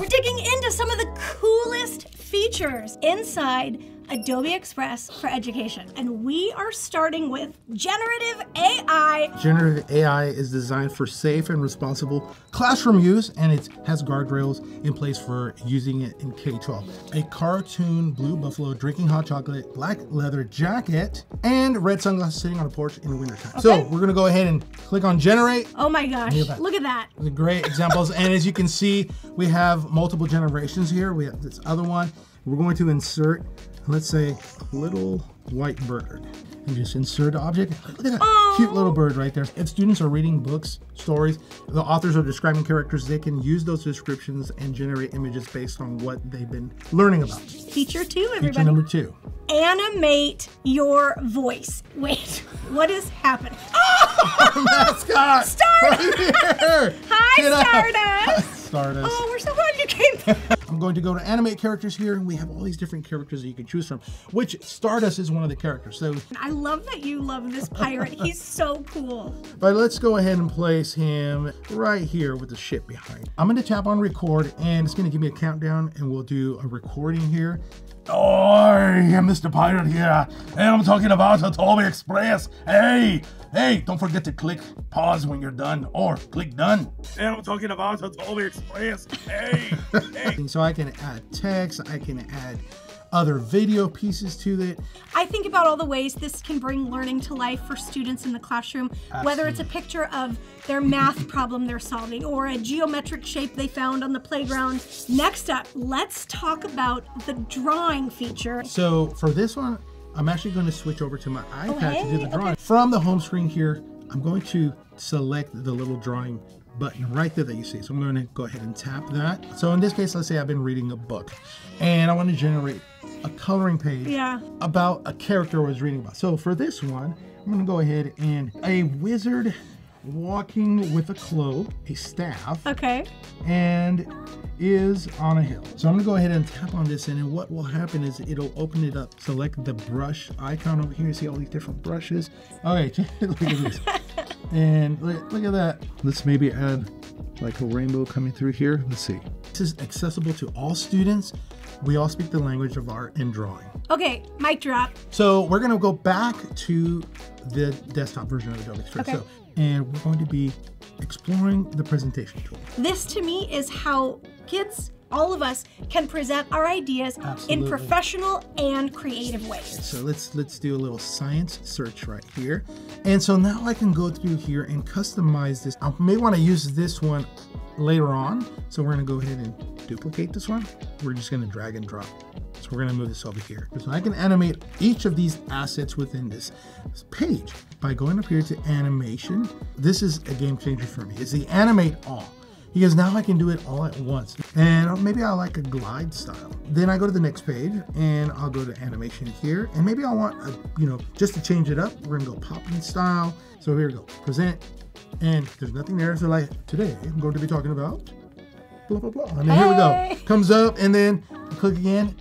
We're digging into some of the coolest features inside Adobe Express for Education. And we are starting with generative AI. Generative AI is designed for safe and responsible classroom use, and it has guardrails in place for using it in K-12. A cartoon blue buffalo drinking hot chocolate, black leather jacket, and red sunglasses sitting on a porch in the wintertime. So we're gonna go ahead and click on generate. Oh my gosh, look at that. Great examples. and as you can see, we have multiple generations here. We have this other one. We're going to insert, let's say, a little white bird. And just insert the object. Look at that oh. cute little bird right there. If students are reading books, stories, the authors are describing characters, they can use those descriptions and generate images based on what they've been learning about. Feature two, Feature everybody. number two. Animate your voice. Wait, what is happening? Oh, Mascot! Star- Right! Hi, Get. Stardust. Stardust. Oh, we're so glad you came. I'm going to go to animate characters here, and we have all these different characters that you can choose from, which Stardust is one of the characters. So, I love that you love this pirate. He's so cool. but let's go ahead and place him right here with the ship behind. I'm going to tap on record, and it's going to give me a countdown, and we'll do a recording here. Oh, I'm Mr. Pirate here, and I'm talking about Adobe Express. Hey, hey, don't forget to click pause when you're done, or click done. And I'm talking about Adobe Express. Hey, hey. So I can add text, I can add other video pieces to it. I think about all the ways this can bring learning to life for students in the classroom, whether it's a picture of their math problem they're solving or a geometric shape they found on the playground. Next up, let's talk about the drawing feature. So for this one, I'm actually going to switch over to my iPad to do the drawing. From the home screen here, I'm going to select the little drawing button right there that you see. So I'm going to go ahead and tap that. So in this case, let's say I've been reading a book and I want to generate a coloring page Yeah. about a character I was reading about. So for this one, I'm going to go ahead and a wizard walking with a cloak, a staff, Okay. and is on a hill. So I'm gonna go ahead and tap on this and then what will happen is it'll open it up. Select the brush icon over here. You see all these different brushes. Okay, look at this. And look, look at that. Let's maybe add like a rainbow coming through here. Let's see. This is accessible to all students. We all speak the language of art and drawing. Okay, mic drop. So we're gonna go back to the desktop version of Adobe Express. Okay. So, and we're going to be exploring the presentation tool. This to me is how kids, all of us, can present our ideas Absolutely. in professional and creative ways. So let's let's do a little science search right here. And so now I can go through here and customize this. I may want to use this one later on. So we're gonna go ahead and duplicate this one. We're just gonna drag and drop. So we're gonna move this over here. So I can animate each of these assets within this page by going up here to animation. This is a game changer for me. It's the animate all because now I can do it all at once. And uh, maybe I like a glide style. Then I go to the next page and I'll go to animation here. And maybe I want, a, you know, just to change it up, we're gonna go popping style. So here we go, present. And there's nothing there. So like today, I'm going to be talking about blah, blah, blah. And then here we go. Comes up and then click again.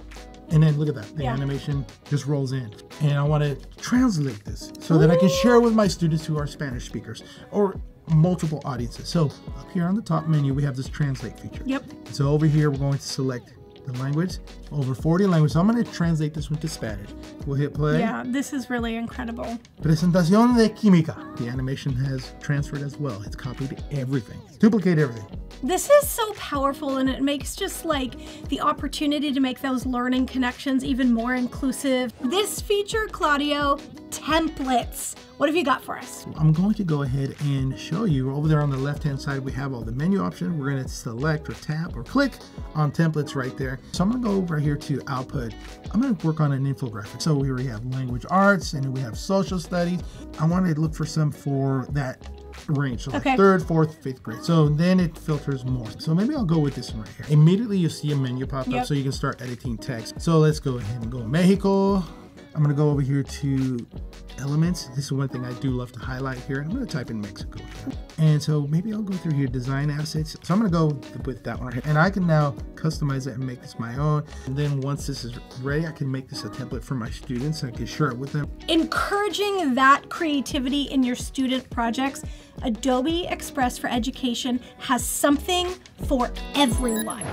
And then look at that, the Yeah. animation just rolls in. And I want to translate this so that I can share with my students who are Spanish speakers or multiple audiences. So up here on the top menu, we have this translate feature. Yep. So over here, we're going to select the language, over 40 languages. So I'm going to translate this one to Spanish. We'll hit play. Yeah, this is really incredible. Presentación de química. The animation has transferred as well. It's copied everything. Duplicate everything. This is so powerful and it makes just like the opportunity to make those learning connections even more inclusive. This feature, Claudio, templates. What have you got for us? I'm going to go ahead and show you over there on the left hand side we have all the menu options. We're going to select or tap or click on templates right there. So I'm going to go over here to output. I'm going to work on an infographic. So we already have language arts and we have social studies. I want to look for some for that range. So like third, fourth, fifth grade. So then it filters more. So maybe I'll go with this one right here. Immediately you see a menu pop up so you can start editing text. So let's go ahead and go Mexico. I'm gonna go over here to elements. This is one thing I do love to highlight here. I'm gonna type in Mexico. And so maybe I'll go through here, design assets. So I'm gonna go with that one. And I can now customize it and make this my own. And then once this is ready, I can make this a template for my students. And I can share it with them. Encouraging that creativity in your student projects, Adobe Express for Education has something for everyone.